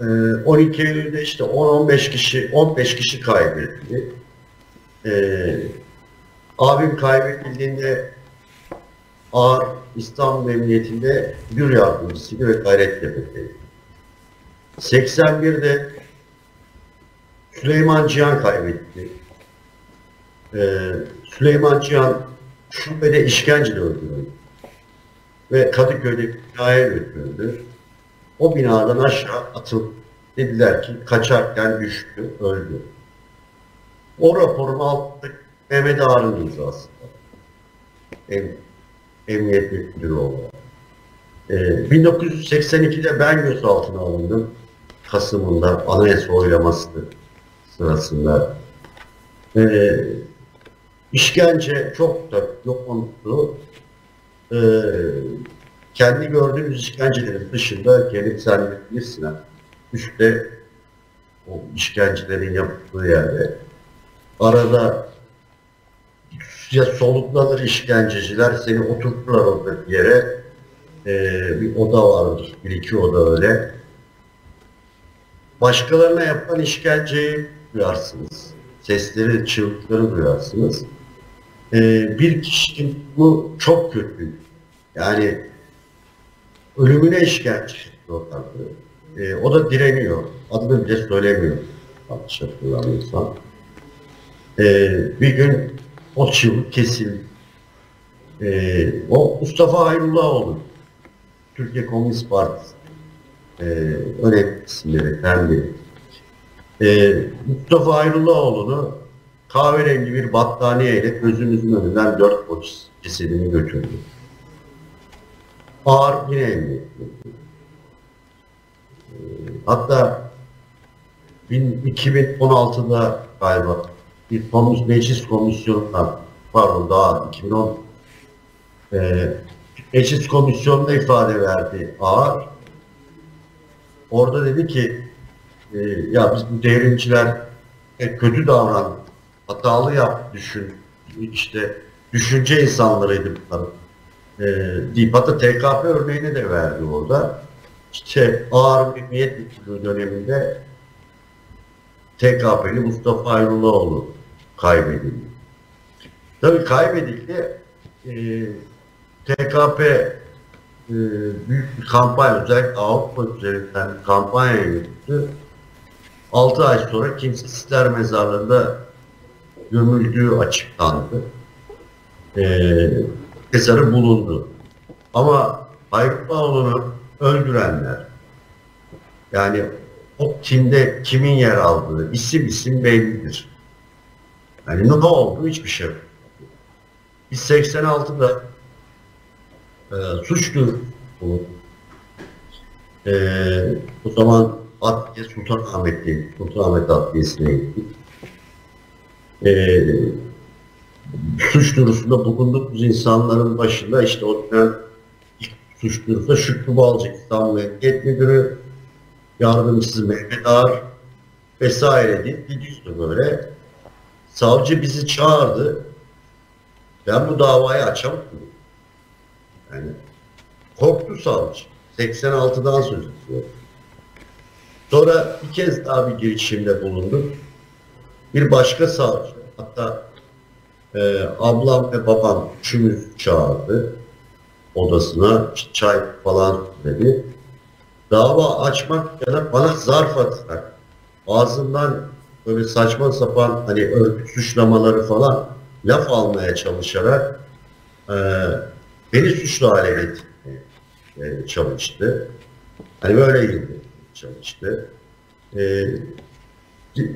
e, 12 Eylül'de işte 10-15 kişi 15 kişi kaybedildi. E, Abim kaybedildiğinde ağır İstanbul Emniyetinde müdür yardımcısıydı ve Gayrettepe'deydi. 81'de Süleyman Cihan kaybetti. Ee, Süleyman Cihan şubede işkenceyle öldürüldü. Ve Kadıköy'de binaya götürüldü. O binadan aşağı atıldı. Dediler ki kaçarken düştü, öldü. O raporun altında Mehmet Ağar'ın imzası. Em, emniyet müdürü olarak. Ee, 1982'de ben gözaltına alındım. Kasım'ında anayasa oylaması sırasında. Ee, işkence çok da yok olmuştu. Ee, kendi gördüğümüz işkencelerin dışında gelip sen ha. Üstte o işkencelerin yapıldığı yerde arada ya soluklanır işkenceciler seni oturturlar orada bir yere Ee, bir oda vardır bir iki oda öyle başkalarına yapılan işkenceyi duyarsınız sesleri çığlıkları duyarsınız Ee, bir kişinin bu çok kötü yani ölümüne işkence ediyorlardı. Ee, o da direniyor. Adını bile söylemiyor. Yanlış hatırlamıyorsam. Ee, bir gün o çığlık kesildi. Ee, o Mustafa Hayrullahoğlu. Türkiye Komünist Partisi. Ee, önemli isimlerinden biri. Ee, Mustafa Hayrullahoğlu'nu kahverengi bir battaniyeyle gözümüzün önünden dört polis cesedini götürdü. Ağır yine emniyet. Ee, Hatta bin- 2016'da galiba bir komis, meclis komisyonundan pardon daha 2010 e, meclis komisyonunda ifade verdi ağır. Orada dedi ki e, ya biz bu devrimciler e, kötü davran, hatalı yap, düşün, işte düşünce insanlarıydı bunlar. E, deyip hatta TKP örneğini de verdi orada. İşte ağır bir niyet müdürlüğü döneminde TKP'li Mustafa Ayrullahoğlu kaybedildi. Tabii kaybedildi. Ee, TKP e, büyük bir kampanya, özellikle Avrupa üzerinden kampanya yürüttü. 6 ay sonra kimsesizler mezarlığında gömüldüğü açıklandı. Ee, mezarı bulundu. Ama Hayrullahoğlu'nu öldürenler, yani o kimde kimin yer aldığı isim isim bellidir. Yani ne oldu hiçbir şey yok. Biz 86'da e, suçlu bu. E, o zaman Adliye Sultanahmet'teydik. Sultanahmet Adliyesi'ne gittik. E, suç duyurusunda bulunduğumuz insanların başında işte o dönem suç duyurusunda Şükrü Balcık İstanbul Emniyet Müdürü, yardımcısı Mehmet Ağar vesaire diye gidiyordu böyle. Savcı bizi çağırdı. Ben bu davayı açamadım. Yani korktu savcı. 86'dan söz ediyor. Sonra bir kez daha bir girişimde bulunduk. Bir başka savcı, hatta e, ablam ve babam üçümüz çağırdı odasına çay falan dedi. Dava açmak ya da bana zarf atarak ağzından böyle saçma sapan hani örgüt suçlamaları falan laf almaya çalışarak e, beni suçlu hale getirmeye e, çalıştı. Hani böyle girdi çalıştı. E,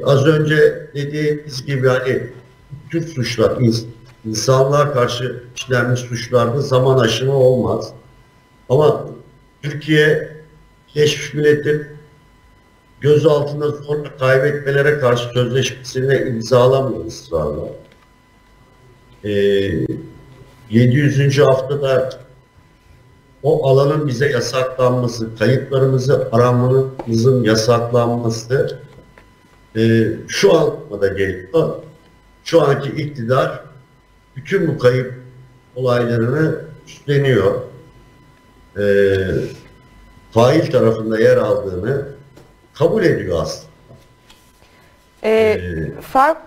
az önce dediğimiz gibi hani bütün suçlar ins- insanlığa karşı işlenmiş suçlarda zaman aşımı olmaz. Ama Türkiye Birleşmiş Milletler gözaltında zorla kaybetmelere karşı sözleşmesini imzalamıyor ısrarla. Ee, 700. haftada o alanın bize yasaklanması, kayıtlarımızı aramamızın yasaklanması e, şu anlamda geliyor. Şu anki iktidar bütün bu kayıp olaylarını üstleniyor. E, fail tarafında yer aldığını kabul ediyor aslında. Ee, Ee, fark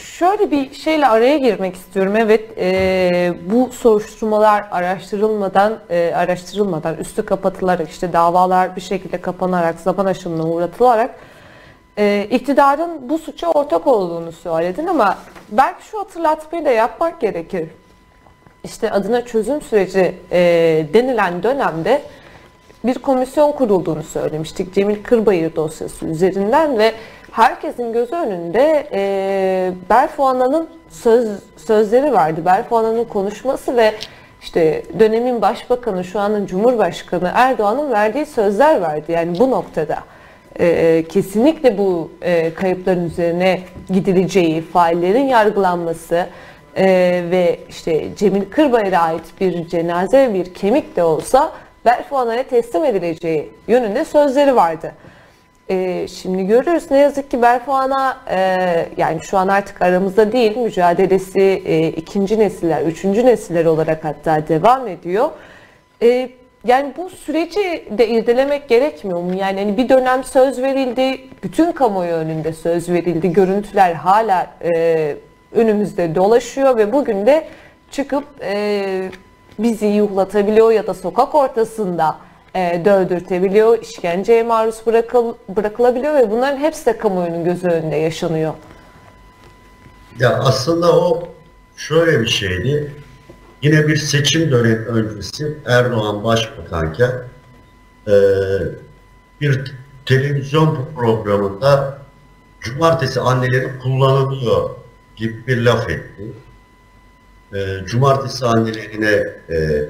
Şöyle bir şeyle araya girmek istiyorum. Evet, e, bu soruşturmalar araştırılmadan, e, araştırılmadan üstü kapatılarak, işte davalar bir şekilde kapanarak, zaman aşımına uğratılarak e, iktidarın bu suça ortak olduğunu söyledin ama belki şu hatırlatmayı da yapmak gerekir. İşte adına çözüm süreci e, denilen dönemde bir komisyon kurulduğunu söylemiştik. Cemil Kırbayır dosyası üzerinden ve herkesin gözü önünde e, Berfu Ana'nın söz, sözleri vardı. Berfu Ana'nın konuşması ve işte dönemin başbakanı, şu anın Cumhurbaşkanı Erdoğan'ın verdiği sözler vardı. Yani bu noktada e, kesinlikle bu e, kayıpların üzerine gidileceği, faillerin yargılanması e, ve işte Cemil Kırbayır'a ait bir cenaze bir kemik de olsa Berfu Ana'ya teslim edileceği yönünde sözleri vardı. E, şimdi görüyoruz ne yazık ki Berfu Ana e, yani şu an artık aramızda değil mücadelesi e, ikinci nesiller, üçüncü nesiller olarak hatta devam ediyor. E, yani bu süreci de irdelemek gerekmiyor mu? Yani hani bir dönem söz verildi, bütün kamuoyu önünde söz verildi, görüntüler hala e, önümüzde dolaşıyor ve bugün de çıkıp e, bizi yuhlatabiliyor ya da sokak ortasında e, dövdürtebiliyor, işkenceye maruz bırakıl, bırakılabiliyor ve bunların hepsi de kamuoyunun gözü önünde yaşanıyor. Ya aslında o şöyle bir şeydi. Yine bir seçim dönemi öncesi Erdoğan başbakanken e, bir televizyon programında cumartesi anneleri kullanılıyor gibi bir laf etti. E, cumartesi annelerine e,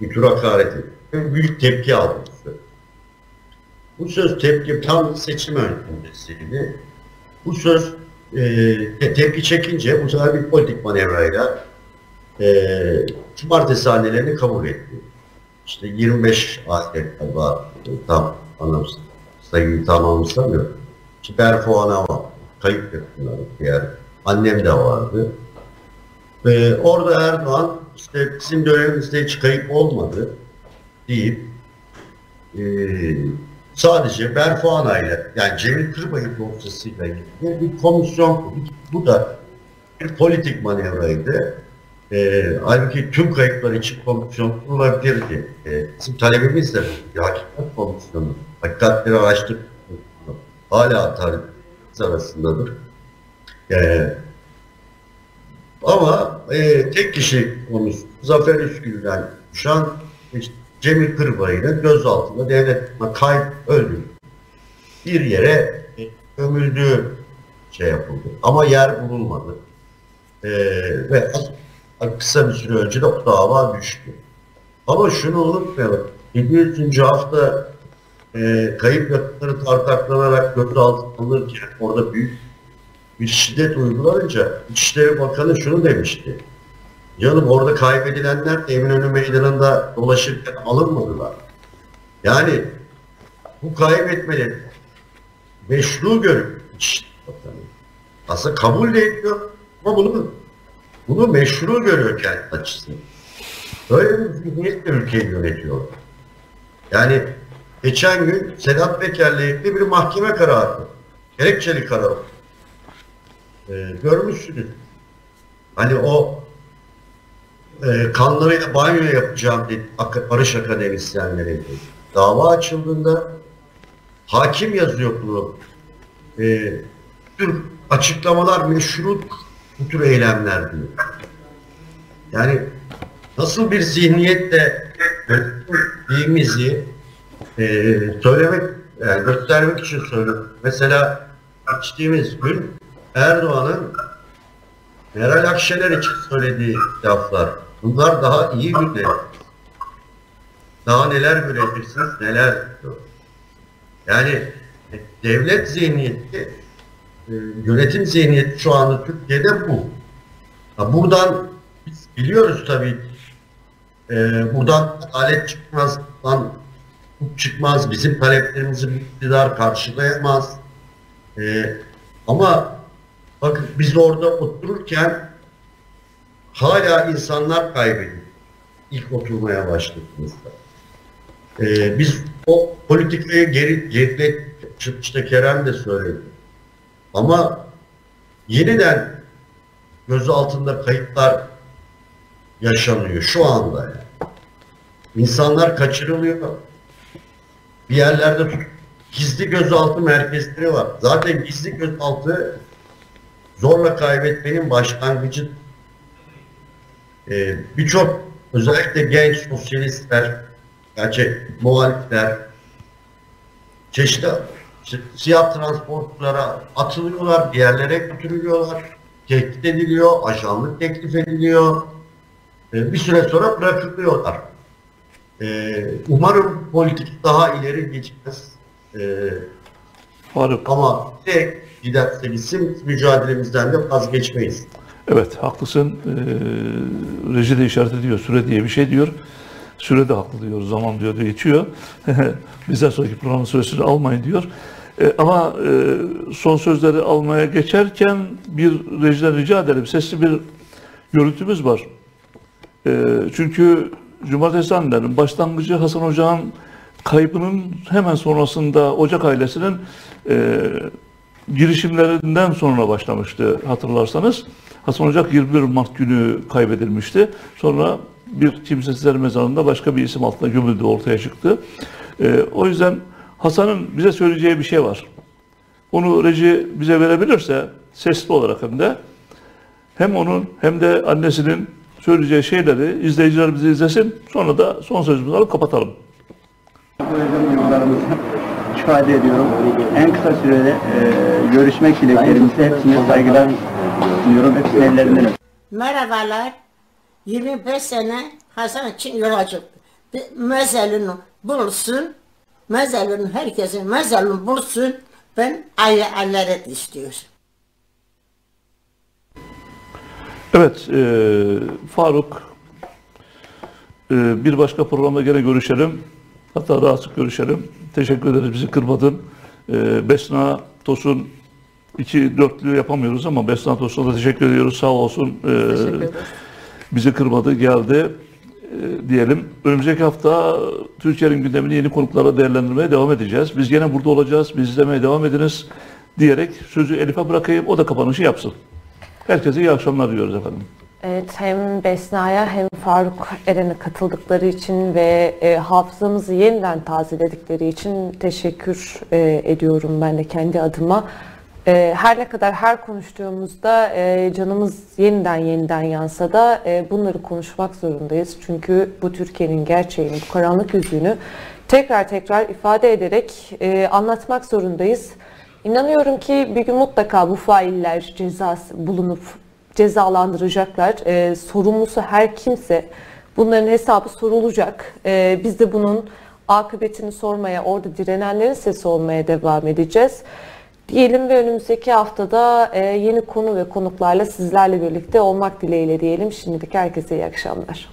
mütür hakaret etti. Büyük tepki aldı. bu söz. Tepki tam seçim öncesiydi. Bu söz e, te- tepki çekince bu sefer bir politik manevrayla e, cumartesi annelerini kabul etti. İşte 25 adet galiba tam anlamsız sayıyı tam anımsamıyorum. İşte Berfu Ana. Kayıp yakınları diğer. Annem de vardı. Ve orada Erdoğan işte bizim dönemimizde hiç kayıp olmadı deyip e, sadece Berfu Ana ile yani Cemil Kırbayır dosyasıyla ilgili bir komisyon kurduk. Bu da bir politik manevraydı. E, halbuki tüm kayıplar için komisyon kurulabilirdi. E, bizim talebimiz de bu. Hakikat komisyonu. Hakikatleri araştırma. Hala talebimiz arasındadır. E, ama e, tek kişi konusu Zafer Üskül'den düşen işte Cemil Kırbayır'ın gözaltında devlet kayıp öldü. Bir yere gömüldüğü şey yapıldı. Ama yer bulunmadı. E, ve kısa bir süre önce de o dava düştü. Ama şunu unutmayalım. 700. hafta e, kayıp yakınları tartaklanarak gözaltına alınırken orada büyük bir şiddet uygulanınca İçişleri Bakanı şunu demişti. Canım orada kaybedilenler de Eminönü Meydanı'nda dolaşırken alınmadılar. Yani bu kaybetmeleri meşru görüp. Aslında kabul de ediyor ama bunu bunu meşru görüyor kendi açısından. Böyle bir zihniyetle ülkeyi yönetiyor. Yani geçen gün Sedat Peker'le ilgili bir mahkeme kararı. Gerekçeli karar. Ee, görmüşsünüz. Hani o e, kanlarıyla banyo yapacağım dedi Barış Akademisyenleri. dedi. Dava açıldığında hakim yazıyor bunu. E, bu tür açıklamalar meşru bu tür eylemler diyor. Yani nasıl bir zihniyetle yönettiğimizi e, söylemek, yani göstermek için söylüyorum. Mesela geçtiğimiz gün Erdoğan'ın Meral Akşener için söylediği laflar. Bunlar daha iyi günler. Daha neler göreceksiniz, neler. Yani e, devlet zihniyeti, e, yönetim zihniyeti şu anda Türkiye'de bu. Buradan biz biliyoruz tabii e, buradan adalet çıkmaz, buradan çıkmaz, bizim taleplerimizi iktidar karşılayamaz. Ama bakın biz orada otururken hala insanlar kaybediyor. İlk oturmaya başladığımızda. E, biz o politikayı geri gerilettik. İşte Kerem de söyledi. Ama yeniden göz altında kayıplar yaşanıyor şu anda. Yani. İnsanlar kaçırılıyor. Bir yerlerde gizli gözaltı merkezleri var. Zaten gizli gözaltı zorla kaybetmenin başlangıcı. Ee, Birçok özellikle genç sosyalistler, gerçi muhalifler, çeşitli işte siyah transportlara atılıyorlar, bir yerlere götürülüyorlar, tehdit ediliyor, ajanlık teklif ediliyor. Ee, bir süre sonra bırakılıyorlar. Ee, umarım politik daha ileri geçmez. Ee, Faruk. ama tek giderse gitsin mücadelemizden de vazgeçmeyiz. Evet haklısın. Ee, reji de işaret ediyor. Süre diye bir şey diyor. Süre de haklı diyor. Zaman diyor geçiyor. Bizden sonraki programın süresini almayın diyor. Ee, ama e, son sözleri almaya geçerken bir rejiden rica ederim. Sesli bir görüntümüz var. Ee, çünkü Cumartesi Anneler'in başlangıcı Hasan Ocak'ın kaybının hemen sonrasında Ocak ailesinin e, girişimlerinden sonra başlamıştı hatırlarsanız. Hasan Ocak 21 Mart günü kaybedilmişti. Sonra bir kimsesizler mezarında başka bir isim altında gömüldü ortaya çıktı. Ee, o yüzden Hasan'ın bize söyleyeceği bir şey var. Onu reji bize verebilirse sesli olarak hem de hem onun hem de annesinin söyleyeceği şeyleri izleyiciler bizi izlesin. Sonra da son sözümüzü alıp kapatalım. İfade ediyorum. En kısa sürede e, görüşmek dileklerimizi hepsine saygılar sunuyorum. Hepsinin ellerinden. Merhabalar. 25 sene Hasan için yola çıktı. Mezelini bulsun. Mezelini herkesin mezelini bulsun. Ben aile adalet istiyorum. Evet, e, Faruk, e, bir başka programda gene görüşelim. Hatta daha sık görüşelim. Teşekkür ederiz bizi kırmadın. E, Besna Tosun iki dörtlü yapamıyoruz ama Besna Tosun'a da teşekkür ediyoruz. Sağ olsun. E, bizi kırmadı, geldi e, diyelim. Önümüzdeki hafta Türkiye'nin gündemini yeni konuklarla değerlendirmeye devam edeceğiz. Biz gene burada olacağız. Biz izlemeye devam ediniz diyerek sözü Elif'e bırakayım. O da kapanışı yapsın. Herkese iyi akşamlar diyoruz efendim. Evet hem Besna'ya hem Faruk Eren'e katıldıkları için ve e, hafızamızı yeniden tazeledikleri için teşekkür e, ediyorum ben de kendi adıma. E, her ne kadar her konuştuğumuzda e, canımız yeniden yeniden yansa da e, bunları konuşmak zorundayız. Çünkü bu Türkiye'nin gerçeğini, bu karanlık yüzünü tekrar tekrar ifade ederek e, anlatmak zorundayız. İnanıyorum ki bir gün mutlaka bu failler cezası bulunup cezalandıracaklar. Ee, sorumlusu her kimse bunların hesabı sorulacak. Ee, biz de bunun akıbetini sormaya, orada direnenlerin sesi olmaya devam edeceğiz. Diyelim ve önümüzdeki haftada e, yeni konu ve konuklarla sizlerle birlikte olmak dileğiyle diyelim. Şimdilik herkese iyi akşamlar.